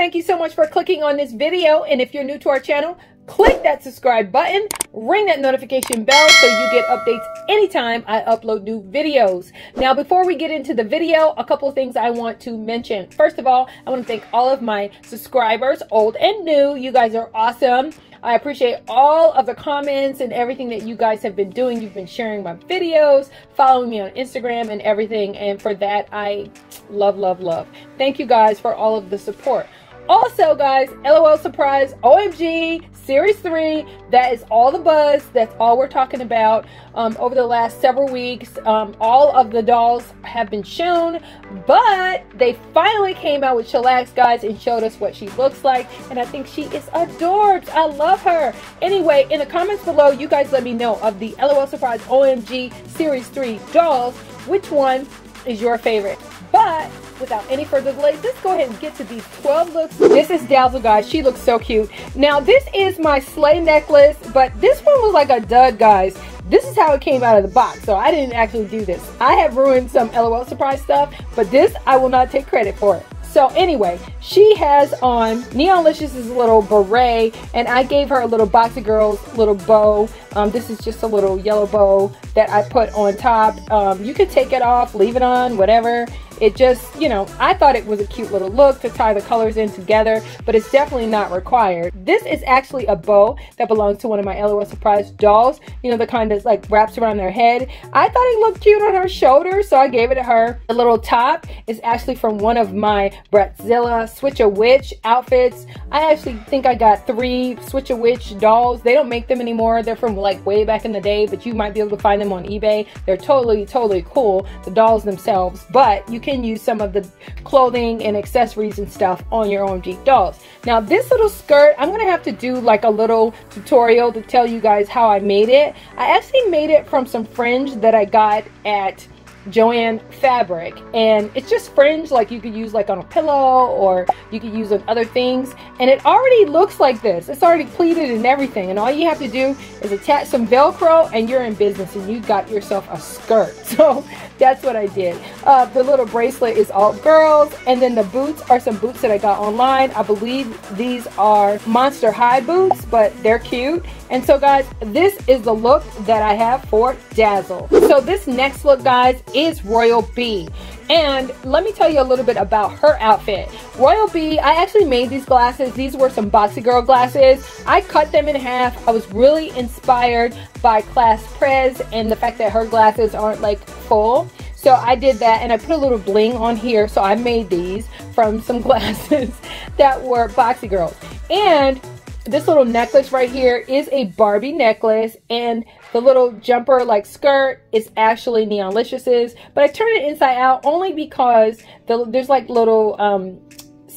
Thank you so much for clicking on this video and if you're new to our channel, click that subscribe button, ring that notification bell so you get updates anytime I upload new videos. Now before we get into the video, a couple of things I want to mention. First of all, I want to thank all of my subscribers, old and new. You guys are awesome. I appreciate all of the comments and everything that you guys have been doing. You've been sharing my videos, following me on Instagram and everything. And for that, I love, love, love. Thank you guys for all of the support. Also, guys, LOL Surprise OMG Series 3. That is all the buzz. That's all we're talking about. Um, over the last several weeks, um, all of the dolls have been shown, but they finally came out with Chillax, guys, and showed us what she looks like. And I think she is adorbs. I love her. Anyway, in the comments below, you guys let me know of the LOL Surprise OMG Series 3 dolls, which one is your favorite? But without any further delays, let's go ahead and get to these 12 looks. This is Dazzle, guys. She looks so cute. Now, this is my sleigh necklace, but this one was like a dud, guys. This is how it came out of the box, so I didn't actually do this. I have ruined some LOL surprise stuff, but this I will not take credit for it. So anyway, she has on Neonlicious' little beret, and I gave her a little Boxy Girls little bow. Um, this is just a little yellow bow that I put on top. Um, you could take it off, leave it on, whatever. It just, you know, I thought it was a cute little look to tie the colors in together, but it's definitely not required. This is actually a bow that belongs to one of my LOL Surprise dolls. You know, the kind that's like wraps around their head. I thought it looked cute on her shoulder, so I gave it to her. The little top is actually from one of my Bratzilla Switch a Witch outfits. I actually think I got three Switch a Witch dolls. They don't make them anymore. They're from like way back in the day, but you might be able to find them on eBay. They're totally, totally cool, the dolls themselves, but you can use some of the clothing and accessories and stuff on your OMG dolls. Now this little skirt, I'm gonna have to do like a little tutorial to tell you guys how I made it. I actually made it from some fringe that I got at Joann fabric. And it's just fringe like you could use like on a pillow or you could use on other things. And it already looks like this. It's already pleated and everything. And all you have to do is attach some velcro and you're in business and you got yourself a skirt. So that's what I did. Uh, the little bracelet is all girls. And then the boots are some boots that I got online. I believe these are monster high boots but they're cute and so guys this is the look that I have for Dazzle so this next look guys is Royal Bee. And let me tell you a little bit about her outfit. Royal Bee, I actually made these glasses. These were some Boxy Girl glasses. I cut them in half. I was really inspired by Class Prez and the fact that her glasses aren't like full. So I did that and I put a little bling on here. So I made these from some glasses that were Boxy Girls. And this little necklace right here is a Barbie necklace and the little jumper like skirt is actually Neonlicious's but I turned it inside out only because the, there's like little um,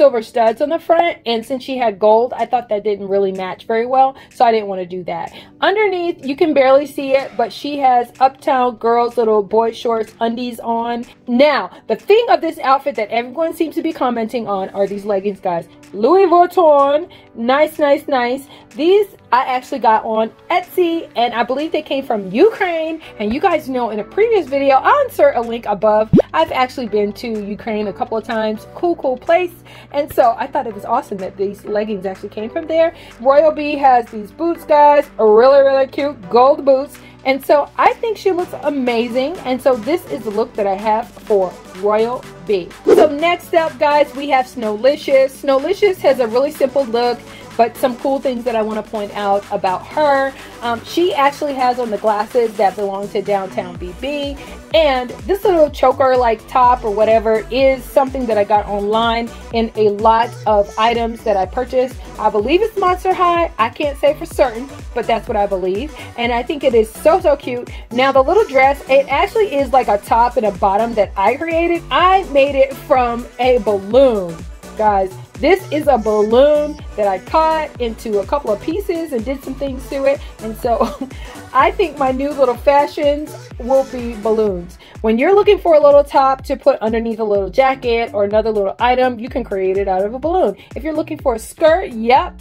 silver studs on the front and since she had gold I thought that didn't really match very well so I didn't want to do that. Underneath you can barely see it but she has uptown girls little boy shorts undies on. Now the thing of this outfit that everyone seems to be commenting on are these leggings guys. Louis Vuitton nice nice nice. These I actually got on Etsy and I believe they came from Ukraine. And you guys know in a previous video I'll insert a link above. I've actually been to Ukraine a couple of times. Cool cool place. And so I thought it was awesome that these leggings actually came from there. Royal Bee has these boots guys. Really really cute gold boots. And so I think she looks amazing. And so this is the look that I have for Royal Bee. So next up guys we have Snowlicious. Snowlicious has a really simple look But some cool things that I want to point out about her. Um, she actually has on the glasses that belong to Downtown BB. And this little choker like top or whatever is something that I got online in a lot of items that I purchased. I believe it's Monster High. I can't say for certain, but that's what I believe. And I think it is so, so cute. Now the little dress, it actually is like a top and a bottom that I created. I made it from a balloon, guys. This is a balloon that I cut into a couple of pieces and did some things to it. And so I think my new little fashions will be balloons. When you're looking for a little top to put underneath a little jacket or another little item, you can create it out of a balloon. If you're looking for a skirt, yep,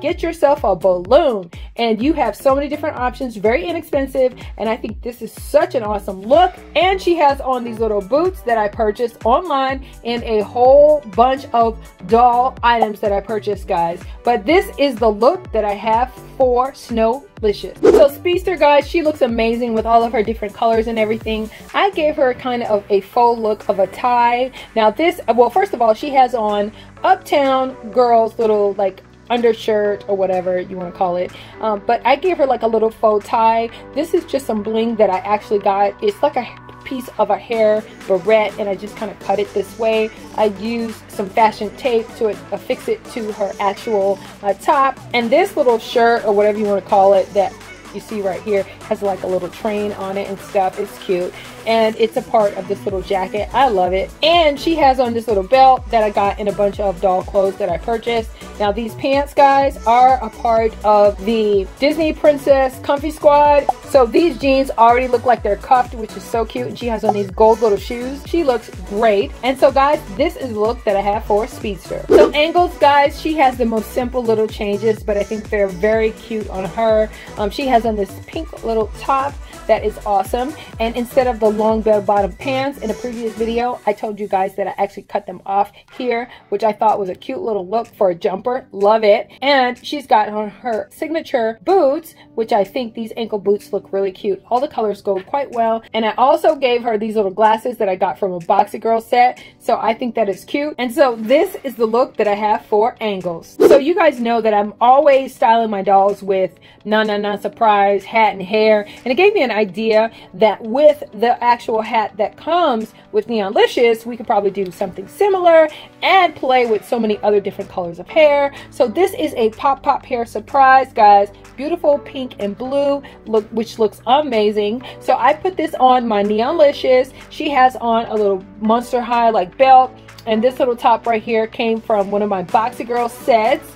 get yourself a balloon and you have so many different options. Very inexpensive and i think this is such an awesome look. And she has on these little boots that i purchased online and a whole bunch of doll items that i purchased guys. But this is the look that i have for Snow snowlicious. So speedster guys she looks amazing with all of her different colors and everything. I gave her kind of a faux look of a tie. Now this well first of all she has on uptown girls little like undershirt or whatever you want to call it. Um, but I gave her like a little faux tie. This is just some bling that I actually got. It's like a piece of a hair barrette and I just kind of cut it this way. I used some fashion tape to affix it to her actual uh, top. And this little shirt or whatever you want to call it that you see right here has like a little train on it and stuff. It's cute. And it's a part of this little jacket. I love it. And she has on this little belt that I got in a bunch of doll clothes that I purchased. Now these pants guys are a part of the Disney Princess Comfy Squad so these jeans already look like they're cuffed which is so cute. And she has on these gold little shoes. She looks great. And so guys this is the look that I have for Speedster. So angles guys she has the most simple little changes but I think they're very cute on her. Um, she has on this pink little top that is awesome. And instead of the long bell bottom pants in a previous video I told you guys that I actually cut them off here which I thought was a cute little look for a jumper. Love it. And she's got on her signature boots which I think these ankle boots look really cute. All the colors go quite well. And I also gave her these little glasses that I got from a Boxy Girl set. So I think that is cute. And so this is the look that I have for angles. So you guys know that I'm always styling my dolls with na na na surprise hat and hair. And it gave me an idea that with the actual hat that comes with Neonlicious, we could probably do something similar and play with so many other different colors of hair. So this is a Pop Pop Hair Surprise, guys. Beautiful pink and blue, look, which looks amazing. So I put this on my Neonlicious. She has on a little Monster High like belt. And this little top right here came from one of my Boxy Girl sets.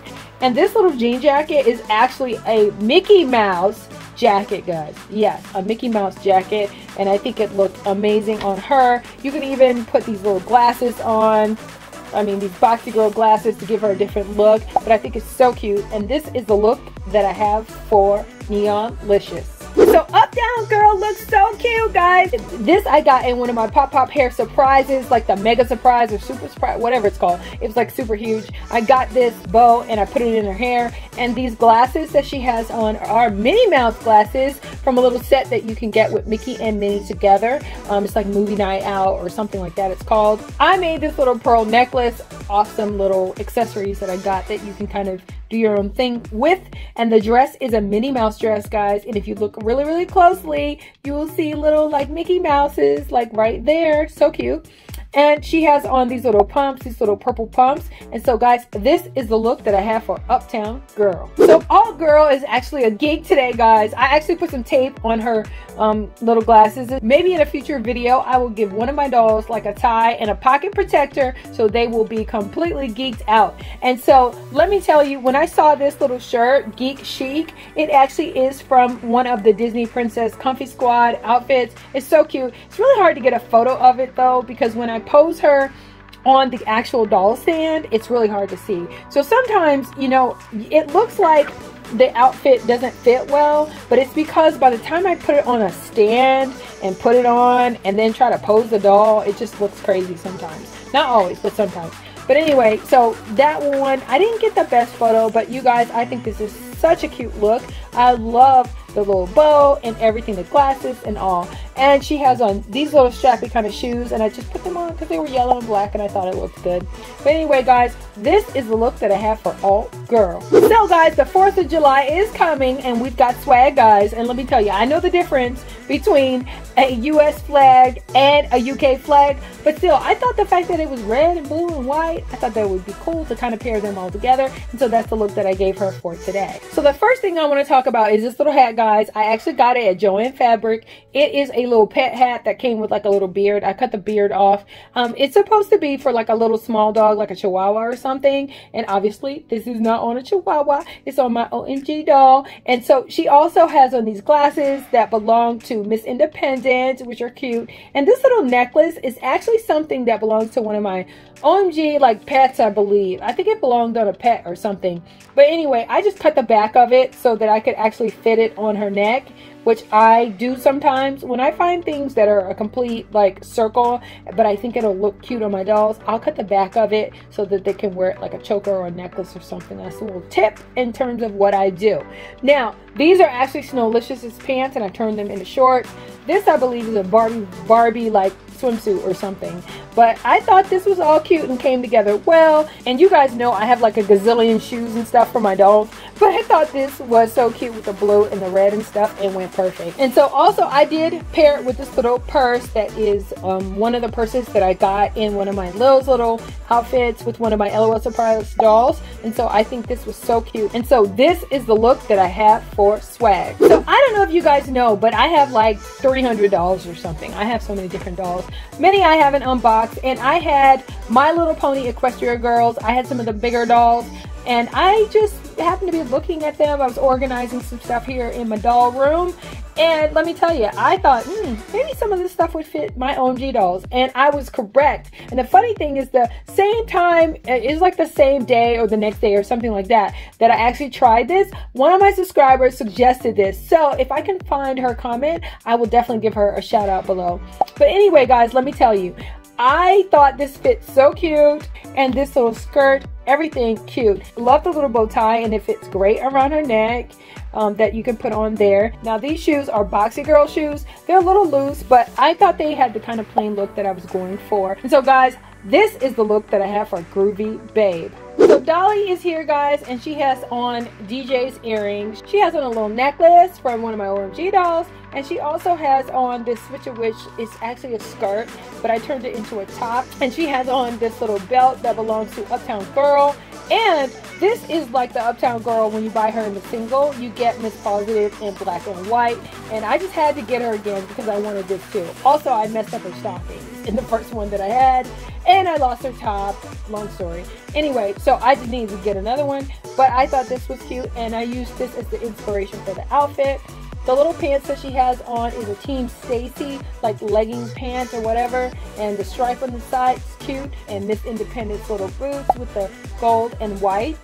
And this little jean jacket is actually a Mickey Mouse jacket guys. Yes a Mickey Mouse jacket and I think it looked amazing on her. You can even put these little glasses on I mean these boxy girl glasses to give her a different look but I think it's so cute and this is the look that I have for Neonlicious. So up girl looks so cute guys. This i got in one of my pop pop hair surprises like the mega surprise or super surprise whatever it's called. It was like super huge. I got this bow and i put it in her hair. And these glasses that she has on are minnie mouse glasses from a little set that you can get with mickey and minnie together. Um, it's like movie night out or something like that it's called. I made this little pearl necklace awesome little accessories that i got that you can kind of do your own thing with. And the dress is a Minnie Mouse dress, guys. And if you look really, really closely, you will see little like Mickey Mouses like right there. So cute. And she has on these little pumps, these little purple pumps. And so guys, this is the look that I have for Uptown Girl. So All Girl is actually a geek today, guys. I actually put some tape on her um, little glasses. Maybe in a future video, I will give one of my dolls like a tie and a pocket protector so they will be completely geeked out. And so let me tell you, when I saw this little shirt, Geek Chic, it actually is from one of the Disney Princess Comfy Squad outfits. It's so cute. It's really hard to get a photo of it though because when I pose her on the actual doll stand, it's really hard to see. So sometimes, you know, it looks like the outfit doesn't fit well, but it's because by the time I put it on a stand and put it on and then try to pose the doll, it just looks crazy sometimes. Not always, but sometimes. But anyway, so that one, I didn't get the best photo, but you guys, I think this is such a cute look. I love the little bow and everything, the glasses and all. And she has on these little strappy kind of shoes, and I just put them on because they were yellow and black, and I thought it looked good. But anyway, guys, this is the look that I have for all girls. So, guys, the 4th of July is coming, and we've got swag, guys. And let me tell you, I know the difference between a US flag and a UK flag, but still, I thought the fact that it was red and blue and white, I thought that would be cool to kind of pair them all together. And so that's the look that I gave her for today. So the first thing I want to talk about is this little hat, guys. I actually got it at Joann Fabric. It is a little pet hat that came with like a little beard. I cut the beard off. Um, it's supposed to be for like a little small dog, like a chihuahua or something. And obviously, this is not on a chihuahua. It's on my OMG doll. And so she also has on these glasses that belong to Miss Independent, which are cute. And this little necklace is actually something that belongs to one of my OMG like pets, I believe. I think it belonged on a pet or something. But anyway, I just cut the back of it so that I could actually fit it on her neck which I do sometimes. When I find things that are a complete like circle, but I think it'll look cute on my dolls, I'll cut the back of it so that they can wear it like a choker or a necklace or something. That's a little tip in terms of what I do. Now, these are actually Snowlicious' pants and I turned them into shorts. This, I believe, is a Barbie, Barbie like swimsuit or something. But I thought this was all cute and came together well. And you guys know I have like a gazillion shoes and stuff for my dolls. But I thought this was so cute with the blue and the red and stuff. It went perfect. And so also I did pair it with this little purse that is um, one of the purses that I got in one of my Lil's little outfits with one of my LOL Surprise dolls. And so I think this was so cute. And so this is the look that I have for swag. So I don't know if you guys know, but I have like $300 or something. I have so many different dolls. Many I haven't unboxed. And I had My Little Pony Equestria Girls. I had some of the bigger dolls. And I just happened to be looking at them. I was organizing some stuff here in my doll room. And let me tell you, I thought, hmm, maybe some of this stuff would fit my OMG dolls. And I was correct. And the funny thing is the same time, it's like the same day or the next day or something like that, that I actually tried this. One of my subscribers suggested this. So if I can find her comment, I will definitely give her a shout out below. But anyway, guys, let me tell you, I thought this fit so cute and this little skirt, everything cute. Love the little bow tie and it fits great around her neck um, that you can put on there. Now these shoes are boxy girl shoes. They're a little loose, but I thought they had the kind of plain look that I was going for. And so guys, this is the look that I have for Groovy Babe. So Dollie is here guys and she has on DJ's earrings. She has on a little necklace from one of my OMG dolls and she also has on this switcher which is actually a skirt but I turned it into a top. And she has on this little belt that belongs to Uptown Girl. And this is like the Uptown Girl when you buy her in the single you get Miss Positive in black and white and I just had to get her again because I wanted this too. Also I messed up her stockings in the first one that I had and I lost her top. Long story. Anyway, so I just needed to get another one, but I thought this was cute and I used this as the inspiration for the outfit. The little pants that she has on is a Team Stacie, like legging pants or whatever. And the stripe on the side is cute. And Miss Independent's little boots with the gold and white.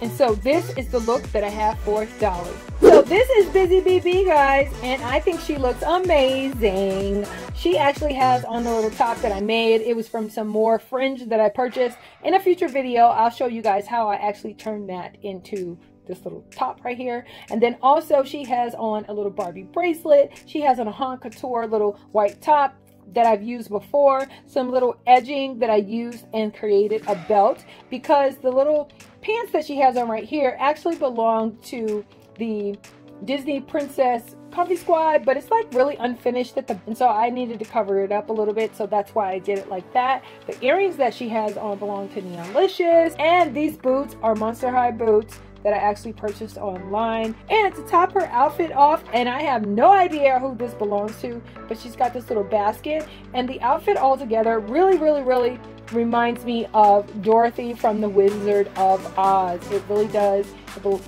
And so this is the look that I have for Dollie. So this is Busy BB, guys. And I think she looks amazing. She actually has on the little top that I made. It was from some more fringe that I purchased. In a future video, I'll show you guys how I actually turned that into this little top right here. And then also she has on a little Barbie bracelet. She has on a Han Couture little white top that I've used before. Some little edging that I used and created a belt because the little pants that she has on right here actually belong to the Disney Princess Comfy Squad, but it's like really unfinished at the, and so I needed to cover it up a little bit, so that's why I did it like that. The earrings that she has on belong to Neonlicious, and these boots are Monster High boots that I actually purchased online. And to top her outfit off, and I have no idea who this belongs to, but she's got this little basket. And the outfit altogether really, really, really reminds me of Dorothy from The Wizard of Oz. It really does.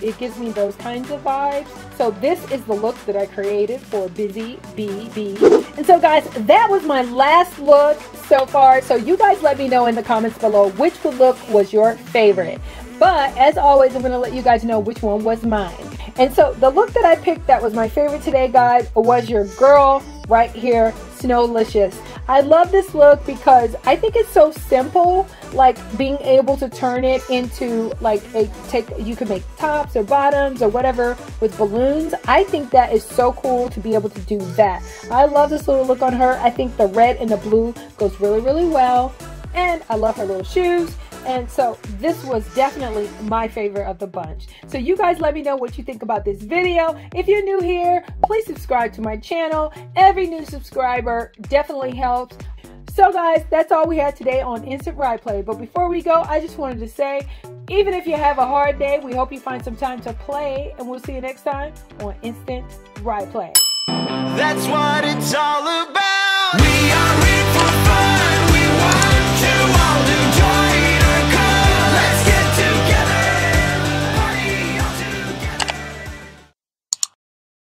It gives me those kinds of vibes. So this is the look that I created for Busy BB. And so guys, that was my last look so far. So you guys let me know in the comments below which look was your favorite. But as always, I'm going to let you guys know which one was mine. And so the look that I picked that was my favorite today, guys, was your girl right here, Snowlicious. I love this look because I think it's so simple. Like being able to turn it into like a take, you can make tops or bottoms or whatever with balloons. I think that is so cool to be able to do that. I love this little look on her. I think the red and the blue goes really, really well. And I love her little shoes. And so this was definitely my favorite of the bunch. So you guys let me know what you think about this video. If you're new here, please subscribe to my channel. Every new subscriber definitely helps. So guys, that's all we had today on Instant Ry Play. But before we go, I just wanted to say, even if you have a hard day, we hope you find some time to play. And we'll see you next time on Instant Ry Play. That's what it's all about.